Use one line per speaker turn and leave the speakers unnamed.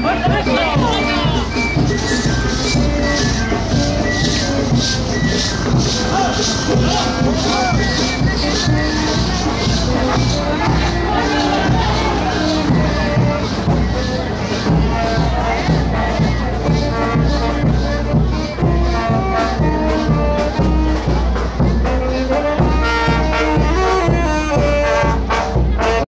What?